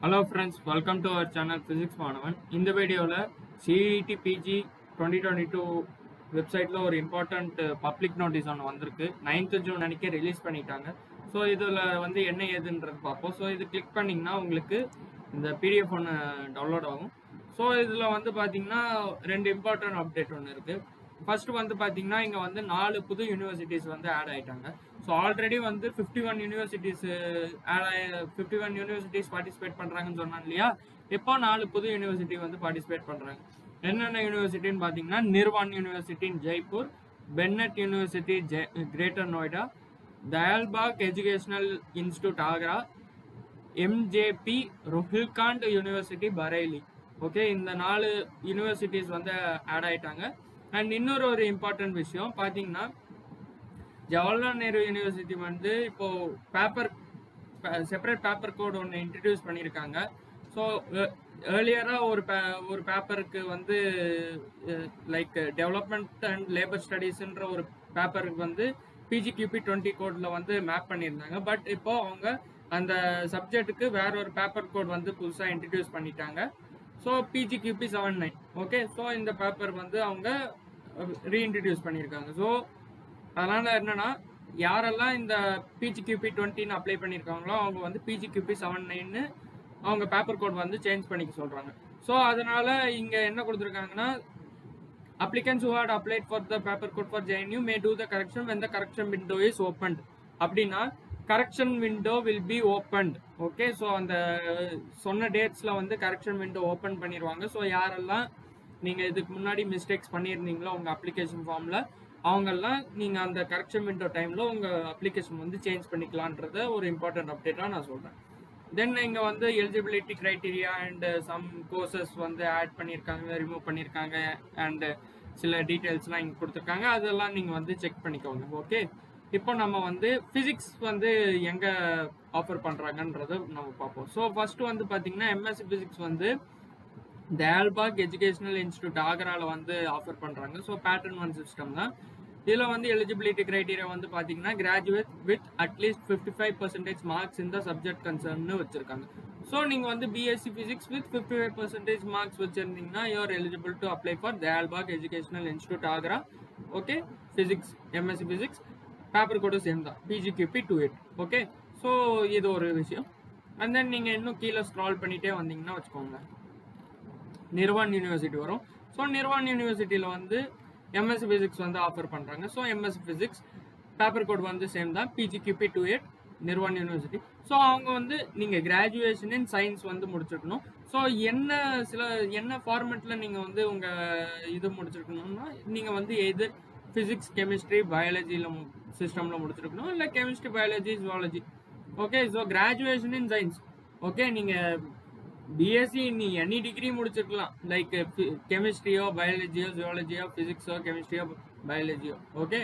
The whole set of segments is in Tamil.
Hello friends welcome to our channel physics மாணவன் இந்த வீடியோவில் CET PG twenty twenty two வெப்சைட்டில் ஒரு இம்பார்ட்டண்ட் பப்ளிக் நோட்டீஸ் ஒன்று வந்திருக்கு. நைன்த்து ஜூன் அன்றைக்கி ரிலீஸ் பண்ணிட்டாங்க. ஸோ இதில் வந்து என்ன ஏதுன்றது பார்ப்போம். ஸோ இது கிளிக் பண்ணிங்கன்னா உங்களுக்கு இந்த பிடிஎஃப் ஒன்று டவுன்லோட் ஆகும். ஸோ இதில் வந்து பார்த்திங்கன்னா ரெண்டு இம்பார்ட்டன்ட் அப்டேட் ஒன்று இருக்குது ஃபர்ஸ்ட் வந்து பார்த்தீங்கன்னா இங்கே வந்து நாலு புது யூனிவர்சிட்டிஸ் வந்து ஆட் ஆகிட்டாங்க ஸோ ஆல்ரெடி வந்து fifty one universities fifty one universities participate பண்ணுறாங்கன்னு சொன்னாங்க இல்லையா? இப்போ நாலு புது யூனிவர்சிட்டி வந்து பார்ட்டிசிபேட் பண்ணுறாங்க என்னென்ன யூனிவர்சிட்டின்னு பார்த்தீங்கன்னா Nirwan university in Jaipur Bennett university J greater Noida Dayalbagh educational institute Agra MJP Rohilkhand university Bareilly okay இந்த நாலு யூனிவர்சிட்டிஸ் வந்து ஆட் ஆயிட்டாங்க. அண்ட் இன்னொரு ஒரு இம்பார்ட்டன்ட் விஷயம் பார்த்தீங்கன்னா ஜவஹர்லால் நேரு யூனிவர்சிட்டி வந்து இப்போ பேப்பர் செப்பரேட் பேப்பர் கோட் ஒன்று இன்ட்ரடியூஸ் பண்ணியிருக்காங்க. ஸோ ஏர்லியராக ஒரு பே- ஒரு பேப்பருக்கு வந்து லைக் டெவலப்மெண்ட் அண்ட் லேபர் ஸ்டடீஸ்ன்ற ஒரு பேப்பருக்கு வந்து பிஜி கியூபி டுவெண்ட்டி கோடில் வந்து மேப் பண்ணியிருந்தாங்க. பட் இப்போ அவங்க அந்த சப்ஜெக்ட்டுக்கு வேற ஒரு பேப்பர் கோட் வந்து புதுசாக இன்ட்ரடியூஸ் பண்ணிட்டாங்க. So PG QP seven nine okay so இந்த பேப்பர் வந்து அவங்க ரீஇன்ட்ரடியூஸ் பண்ணியிருக்காங்க. ஸோ அதனால என்னன்னா யாரெல்லாம் இந்த பிஜி கியூபி டுவெண்ட்டின்னு அப்ளை பண்ணியிருக்காங்களோ அவங்க வந்து பிஜி கியூபி செவன் நைன்னு அவங்க பேப்பர் கோட் வந்து சேஞ்ச் பண்ணிக்க சொல்கிறாங்க ஸோ அதனால் இங்கே என்ன கொடுத்துருக்காங்கன்னா applicants who had applied for the paper code for JNU may do the correction when the correction window is opened. அப்படின்னா correction window will be opened okay so அந்த சொன்ன டேட்ஸில் வந்து கரெக்ஷன் விண்டோ ஓப்பன் பண்ணிடுவாங்க ஸோ யாரெல்லாம் நீங்கள் இதுக்கு முன்னாடி மிஸ்டேக்ஸ் பண்ணியிருந்தீங்களோ உங்கள் அப்ளிகேஷன் ஃபார்மில் அவங்கெல்லாம் நீங்கள் அந்த கரெக்ஷன் விண்டோ டைமில் உங்கள் அப்ளிகேஷன் வந்து சேஞ்ச் பண்ணிக்கலான்றத ஒரு இம்பார்ட்டன்ட் அப்டேட்டாக நான் சொல்கிறேன் தென் இங்கே வந்து eligibility criteria and some courses வந்து ஆட் பண்ணியிருக்காங்க ரிமூவ் பண்ணியிருக்காங்க அண்டு சில டீட்டெயில்ஸ்லாம் இங்கே கொடுத்துருக்காங்க. அதெல்லாம் நீங்கள் வந்து செக் பண்ணிக்கோங்க ஓகே இப்போ நம்ம வந்து ஃபிசிக்ஸ் வந்து எங்கே ஆஃபர் பண்ணுறாங்கன்றத நம்ம பார்ப்போம். ஸோ ஃபஸ்ட்டு வந்து பார்த்திங்கன்னா எம்எஸ்சி ஃபிசிக்ஸ் வந்து தயால்பாக் எஜுகேஷனல் இன்ஸ்டியூட் ஆக்ராவில் வந்து ஆஃபர் பண்ணுறாங்க ஸோ பேட்டர்ன் ஒன் சிஸ்டம் தான். இதில் வந்து எலிஜிபிலிட்டி க்ரைட்டீரியா வந்து பார்த்தீங்கன்னா graduate with at least fifty five percentage marks இந்த சப்ஜெக்ட் கன்சர்ன்னு வச்சிருக்காங்க. ஸோ நீங்கள் வந்து BSc physics with fifty five percentage marks வச்சுருந்தீங்கன்னா you're eligible to apply for Dayalbagh educational institute Agra okay physics MSc physics paper கூட சேம் தான் PG QP two eight okay so இது ஒரு விஷயம். அண்ட் தென் நீங்கள் இன்னும் கீழே ஸ்க்ரால் பண்ணிகிட்டே வந்தீங்கன்னா வச்சுக்கோங்க. நிர்வான் யூனிவர்சிட்டி வரும். ஸோ நிர்வான் யூனிவர்சிட்டியில் வந்து எம்எஸ்சி ஃபிசிக்ஸ் வந்து ஆஃபர் பண்ணுறாங்க so MSc physics paper code வந்து சேம் தான். PG QP two eight Nirwan university so அவங்க வந்து நீங்கள் கிராஜுவேஷன் இன் சயின்ஸ் வந்து முடிச்சிருக்கணும். ஸோ என்ன சில என்ன ஃபார்மெட்டில் நீங்கள் வந்து உங்கள் இது முடிச்சிருக்கணும்னா நீங்கள் வந்து எது ஃபிசிக்ஸ் கெமிஸ்ட்ரி பயாலஜியில் சிஸ்டமில் முடிச்சிருக்கணும் இல்லை chemistry biology zoology okay so graduation in science okay நீங்கள் பிஎஸ்சி நீ எனி டிகிரி முடிச்சிருக்கலாம். லைக் கெமிஸ்ட்ரியோ பயாலஜியோ ஜுவாலஜியோ ஃபிசிக்ஸோ கெமிஸ்ட்ரியோ பயாலஜியோ ஓகே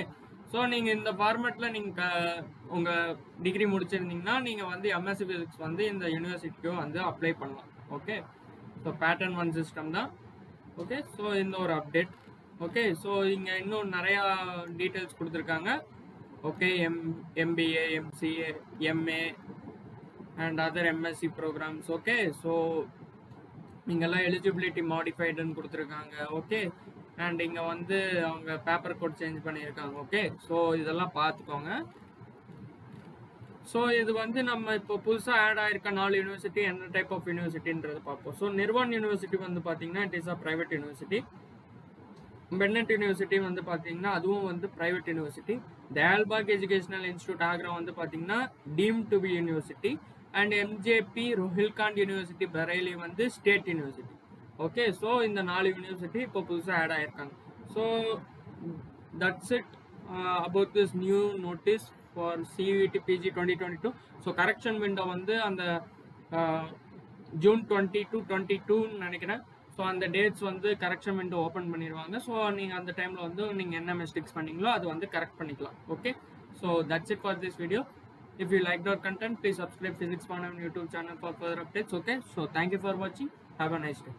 ஸோ நீங்கள் இந்த ஃபார்மேட்டில் நீங்கள் உங்கள் டிகிரி முடிச்சிருந்தீங்கன்னா நீங்கள் வந்து எம்எஸ்சி ஃபிசிக்ஸ் வந்து இந்த யூனிவர்சிட்டிக்கோ வந்து அப்ளை பண்ணலாம். Okay so pattern one system தான். ஓகே ஸோ இந்த ஒரு அப்டேட் ஓகே ஸோ இங்கே இன்னும் நிறையா டீட்டெயில்ஸ் கொடுத்துருக்காங்க. Okay M MBA MCA MA and other MSc programmes okay so இங்கெல்லாம் எலிஜிபிலிட்டி மாடிஃபைடுன்னு கொடுத்துருக்காங்க ஓகே அண்ட் இங்கே வந்து அவங்க பேப்பர் கோட் சேஞ்ச் பண்ணியிருக்காங்க ஓகே ஸோ இதெல்லாம் பார்த்துக்கோங்க. ஸோ இது வந்து நம்ம இப்போ புதுசாக ஆட் ஆயிருக்க நாலு யூனிவர்சிட்டி என்ன டைப் ஆஃப் யூனிவர்சிட்டின்றது பார்ப்போம். ஸோ நிர்வான் யூனிவர்சிட்டி வந்து பார்த்தீங்கன்னா it is a private university Bennett university வந்து பார்த்தீங்கன்னா அதுவும் வந்து private university Dayalbagh educational institute Agra வந்து பார்த்தீங்கன்னா deemed to be university and MJP Rohilkhand university Bareilly வந்து ஸ்டேட் யூனிவர்சிட்டி ஓகே ஸோ இந்த நாலு யூனிவர்சிட்டி இப்போ புதுசாக ஆட் ஆயிருக்காங்க. So that's it about this new notice for CVT PG twenty twenty two so correction window வந்து அந்த ஜூன் டுவெண்ட்டி டூ டுவெண்ட்டி டூன்னு நினைக்கிறேன். ஸோ அந்த டேட்ஸ் வந்து கரெக்ஷன் விண்டோ ஓப்பன் பண்ணிடுவாங்க. ஸோ நீங்கள் அந்த டைமில் வந்து நீங்கள் என்ன மிஸ்டேக்ஸ் பண்ணீங்களோ அது வந்து கரெக்ட் பண்ணிக்கலாம். Okay so that's it for this video If you liked our content, please subscribe Physics Manavan YouTube channel for further updates. Okay, so thank you for watching. Have a nice day.